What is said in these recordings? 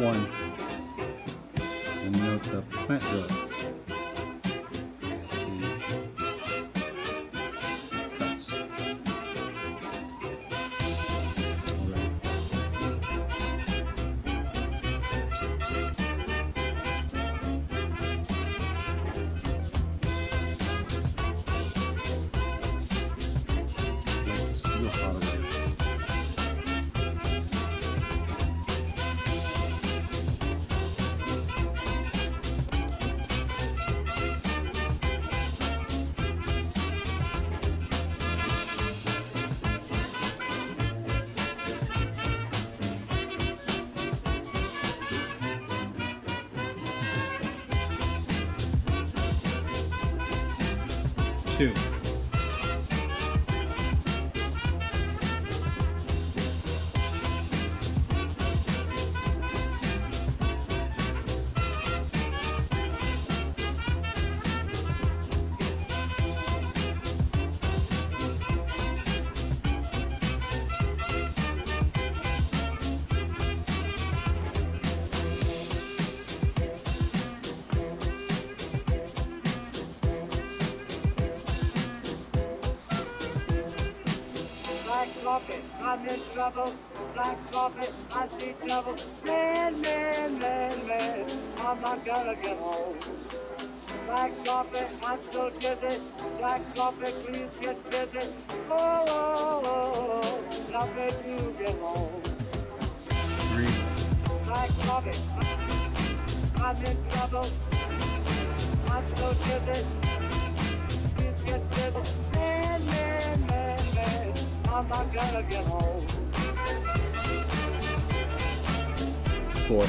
one. And note the plant growth. Cuts. Alright. Two. Black carpet, I'm in trouble. Black carpet, I see trouble. Man, man, man, man, I'm not gonna get home. Black carpet, I'm so dizzy. Black carpet, please get busy. Oh, oh, oh, oh now make get home. Black carpet, I'm in trouble. I'm so dizzy. Not gonna get home. Four.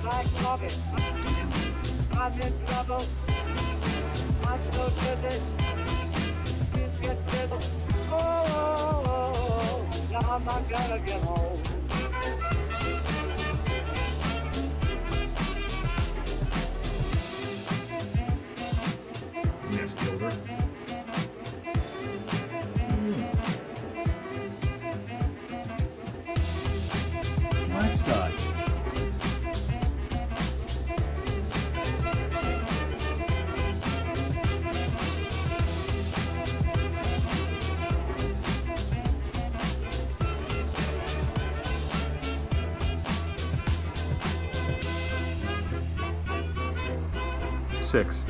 Black carpet. I'm in trouble. I'm so get. Oh, oh, oh, oh, now I'm not gonna get home. Dog. Six.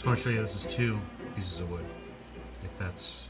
just want to show you this is two pieces of wood. If that's